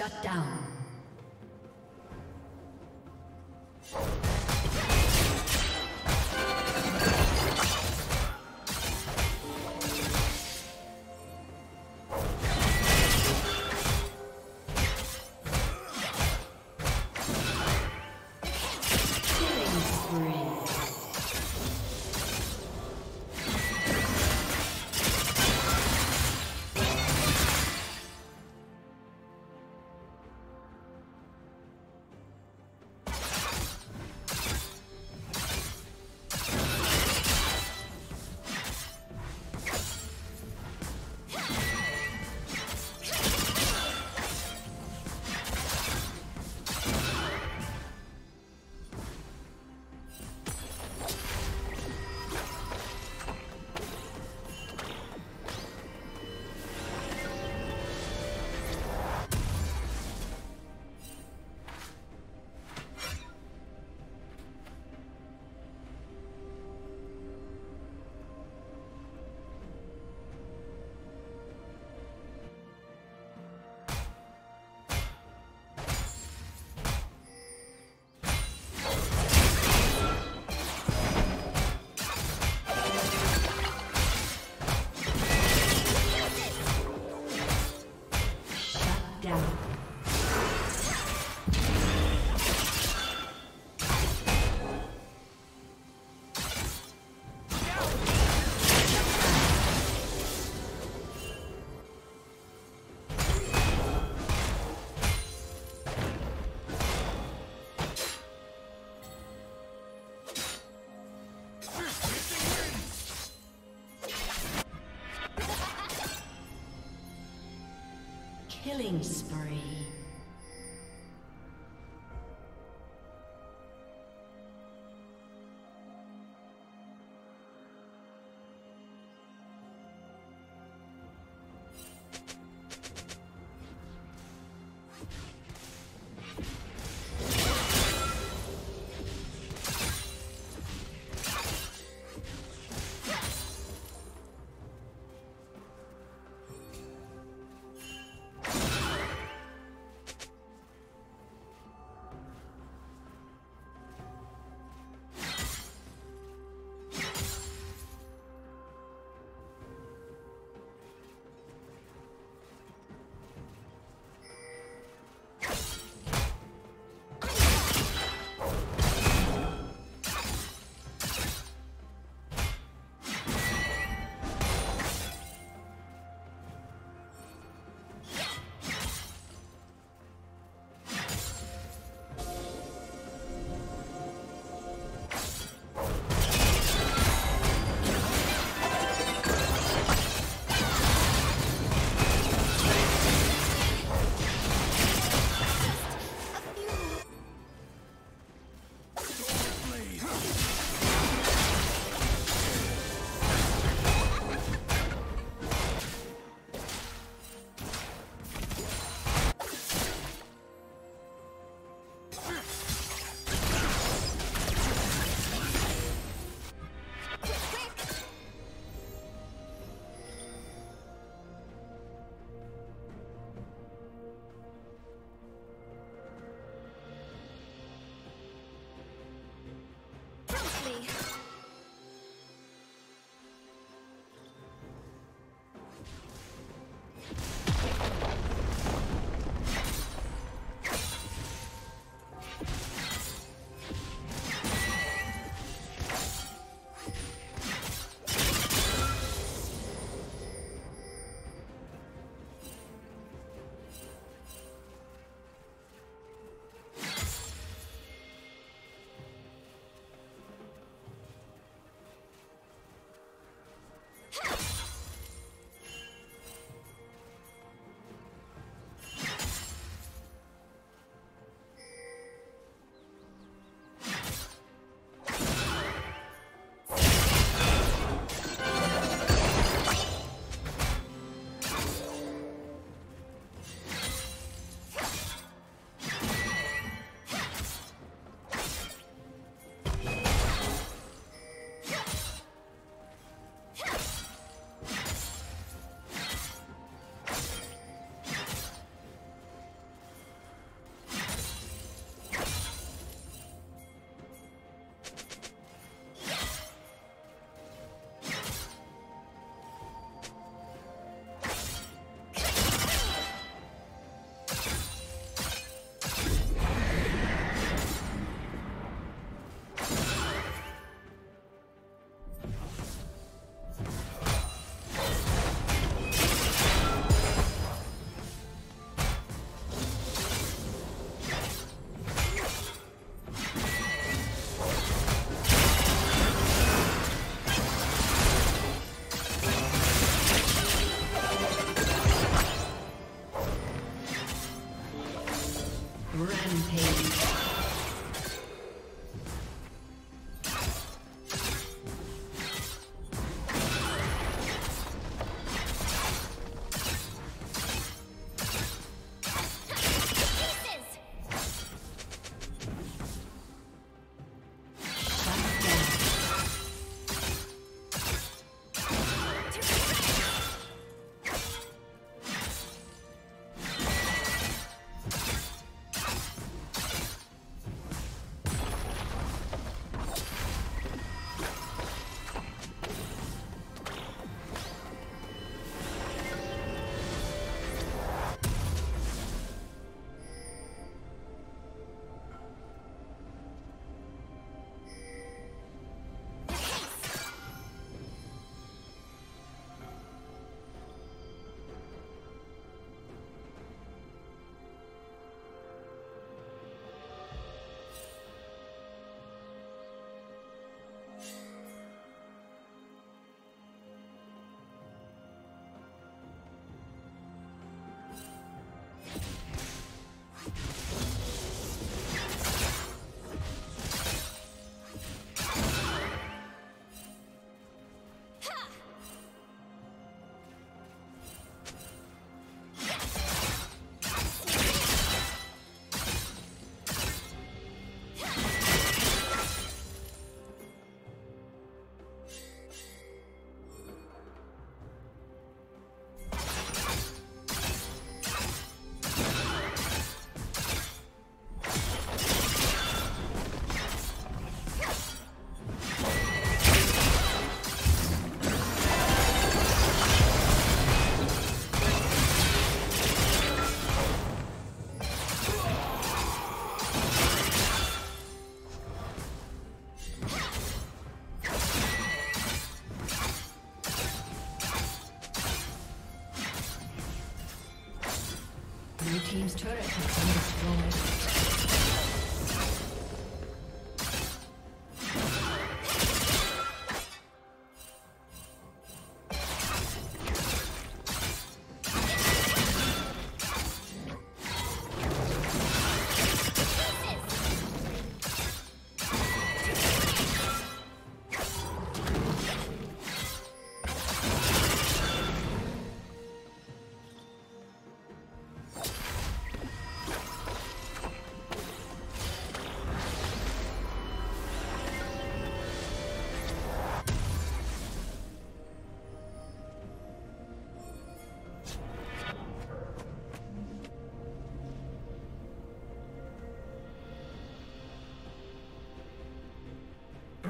Shut down. Killing spree.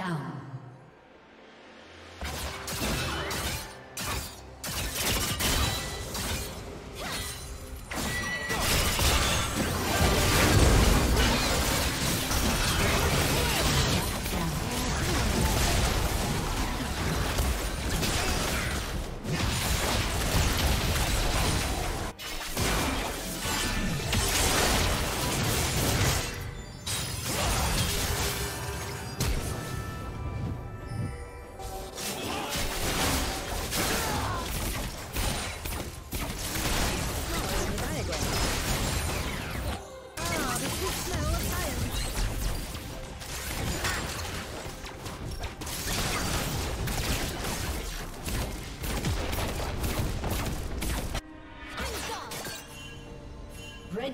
down.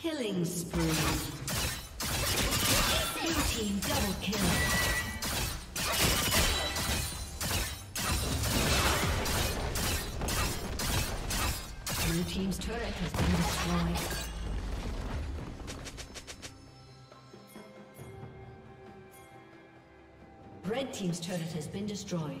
Killing spree. Blue team double kill. Blue Team's turret has been destroyed. Red Team's turret has been destroyed.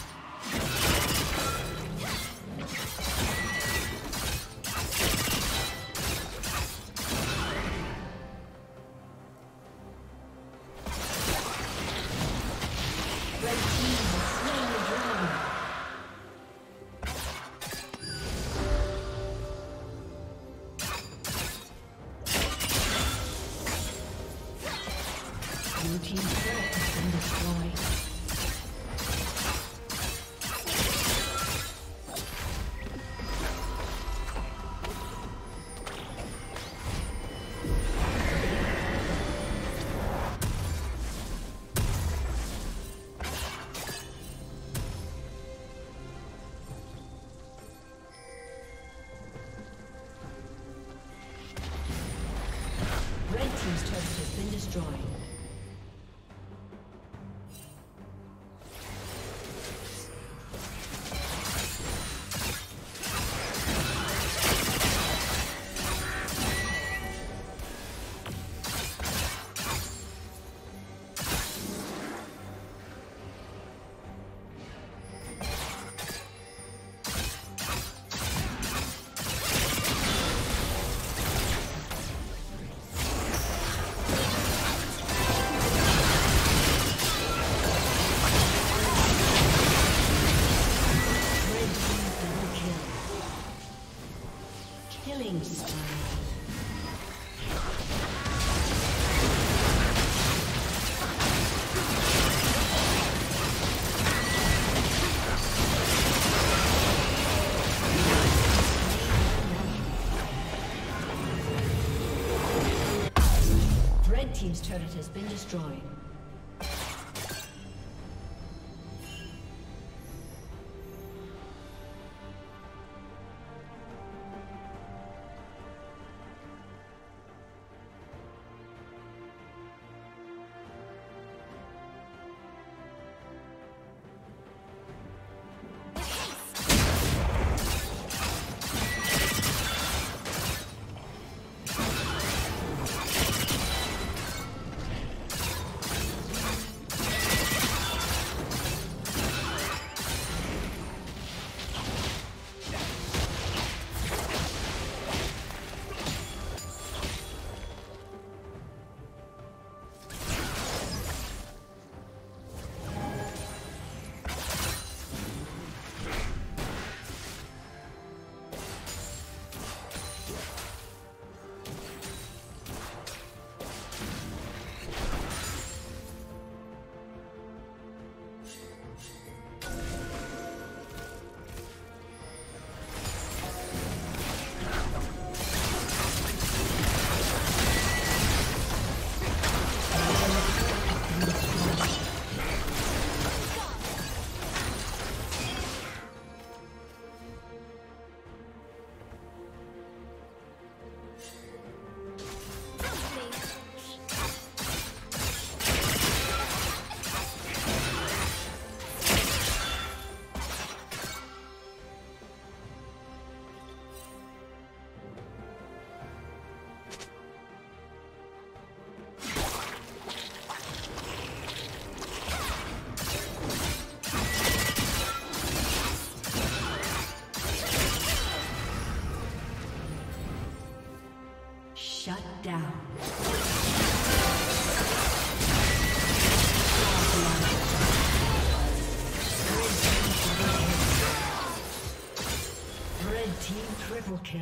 Has been destroyed. down. Red team triple kill.